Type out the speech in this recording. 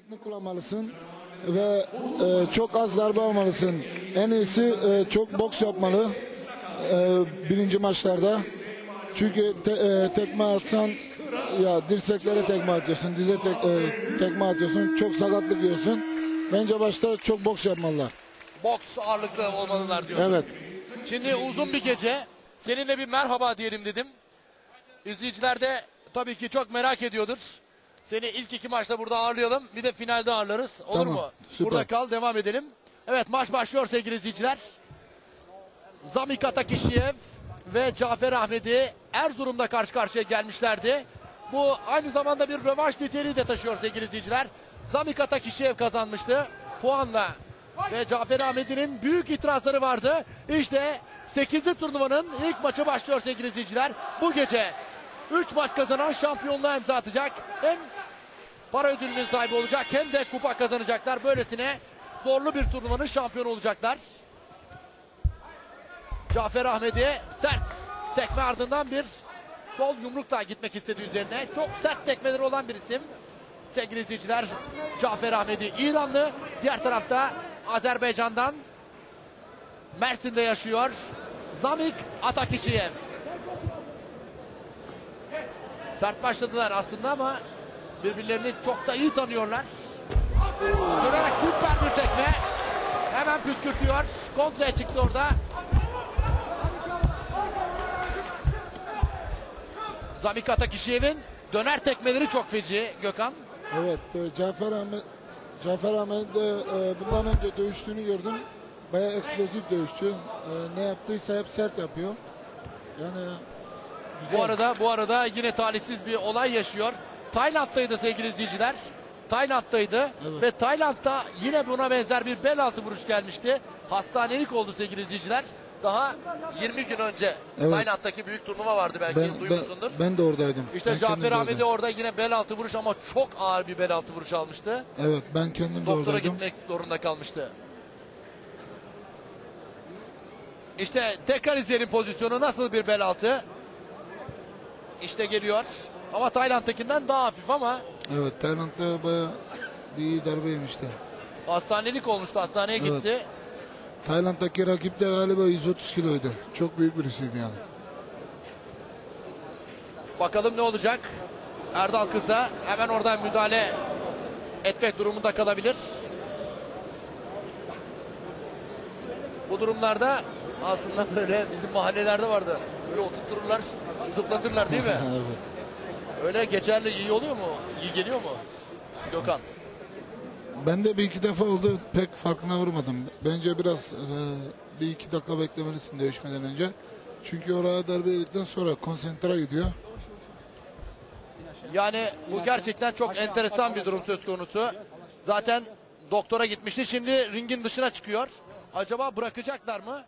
Teknik kullanmalısın ve e, çok az darbe almalısın. En iyisi e, çok boks yapmalı e, birinci maçlarda. Çünkü te, e, tekme atsan ya dirseklere tekme atıyorsun, dize tek, e, tekme atıyorsun, çok sakatlık yiyorsun. Bence başta çok boks yapmalılar. Boks ağırlıklı olmalılar diyorsun. Evet. Şimdi uzun bir gece. Seninle bir merhaba diyelim dedim. İzleyiciler de tabii ki çok merak ediyordur. Seni ilk iki maçta burada ağırlayalım. Bir de finalde ağırlarız. Olur Tamam, mu? süper. Burada kal devam edelim. Evet maç başlıyor sevgili izleyiciler. Zamik Atakişiyev ve Cafer Ahmedi Erzurum'da karşı karşıya gelmişlerdi. Bu aynı zamanda bir rövanş niteliği de taşıyor sevgili izleyiciler. Zamik Atakişiyev kazanmıştı puanla ve Cafer Ahmedi'nin büyük itirazları vardı. İşte 8. turnuvanın ilk maçı başlıyor sevgili izleyiciler. Bu gece 3 maç kazanan şampiyonluğa imza atacak. Hem para ödülünün sahibi olacak hem de kupa kazanacaklar. Böylesine zorlu bir turnuvanın şampiyonu olacaklar. Cafer Ahmet'e sert tekme ardından bir sol yumrukla gitmek istedi üzerine. Çok sert tekmeleri olan bir isim. Sevgili izleyiciler Cafer Ahmet'i İranlı. Diğer tarafta Azerbaycan'dan Mersin'de yaşıyor. Zamik Atakişiyev. Sert başladılar aslında ama birbirlerini çok da iyi tanıyorlar. Dönerek süper bir tekme. Hemen püskürtüyor. Kontraya çıktı orada. Zamik Atakişiyev'in döner tekmeleri çok feci Gökhan. Evet, e, Cafer Ahmet Cafer Ahmet de e, bundan önce dövüştüğünü gördüm. Bayağı eksplozif dövüşçü. E, ne yaptıysa hep sert yapıyor. Yani güzel. Bu arada bu arada yine talihsiz bir olay yaşıyor. Tayland'daydı sevgili izleyiciler. Tayland'daydı Evet. ve Tayland'da yine buna benzer bir bel altı vuruş gelmişti. Hastanelik oldu sevgili izleyiciler. Daha 20 gün önce Evet. Tayland'daki büyük turnuva vardı belki ben, ben, duymuşsundur. ben de oradaydım. İşte Ben Cafer de Ahmet'i orada yine bel altı vuruş ama çok ağır bir bel altı vuruş almıştı. Evet, ben kendim de Doktora oradaydım. gitmek zorunda kalmıştı. İşte tekrar izleyelim pozisyonu nasıl bir bel altı. İşte geliyor. Ama Tayland'dakinden daha hafif ama Evet, Tayland'da bayağı bir iyi darbe yemişti. hastanelik olmuştu. Hastaneye Evet. gitti. Tayland'daki rakip de galiba 130 kiloydu. Çok büyük birisiydi yani. Bakalım ne olacak. Erdal Kısa hemen oradan müdahale etmek durumunda kalabilir. Bu durumlarda aslında böyle bizim mahallelerde vardı. Böyle oturtururlar, zıplatırlar değil mi? Öyle geçerli iyi oluyor mu? İyi geliyor mu? Gökhan. Ben de bir iki defa oldu pek farkına vurmadım. Bence biraz e, bir iki dakika beklemelisin dövüşmeden önce. Çünkü oraya darbe yedikten sonra konsantre gidiyor. Yani bu gerçekten çok enteresan bir durum söz konusu. Zaten doktora gitmişti. Şimdi ringin dışına çıkıyor. Acaba bırakacaklar mı?